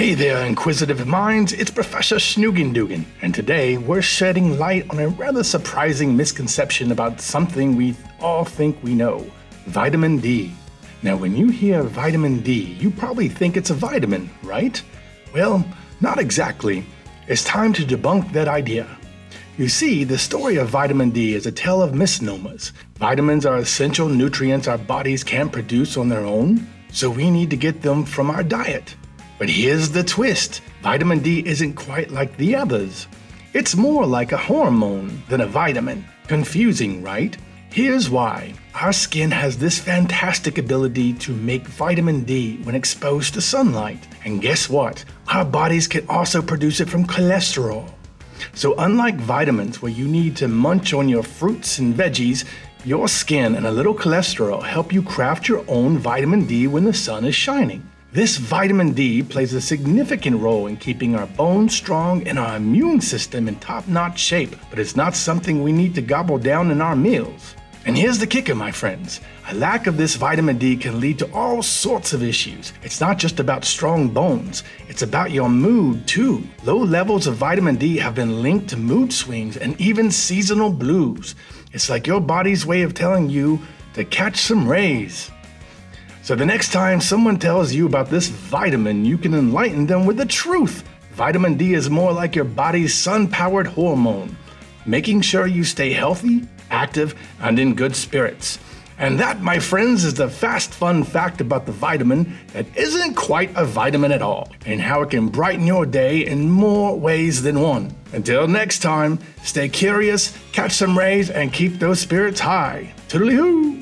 Hey there, inquisitive minds, it's Professor Shnewgendoogen, and today we're shedding light on a rather surprising misconception about something we all think we know vitamin D. Now, when you hear vitamin D, you probably think it's a vitamin, right? Well, not exactly. It's time to debunk that idea. You see, the story of vitamin D is a tale of misnomers. Vitamins are essential nutrients our bodies can't produce on their own, so we need to get them from our diet. But here's the twist vitamin D isn't quite like the others. It's more like a hormone than a vitamin. Confusing, right? Here's why. Our skin has this fantastic ability to make vitamin D when exposed to sunlight. And guess what? Our bodies can also produce it from cholesterol. So, unlike vitamins where you need to munch on your fruits and veggies, your skin and a little cholesterol help you craft your own vitamin D when the sun is shining. This vitamin D plays a significant role in keeping our bones strong and our immune system in top notch shape, but it's not something we need to gobble down in our meals. And here's the kicker, my friends a lack of this vitamin D can lead to all sorts of issues. It's not just about strong bones, it's about your mood too. Low levels of vitamin D have been linked to mood swings and even seasonal blues. It's like your body's way of telling you to catch some rays. So the next time someone tells you about this vitamin, you can enlighten them with the truth. Vitamin D is more like your body's sun powered hormone, making sure you stay healthy, active, and in good spirits. And that, my friends, is the fast fun fact about the vitamin that isn't quite a vitamin at all, and how it can brighten your day in more ways than one. Until next time, stay curious, catch some rays, and keep those spirits high. Toodaloo!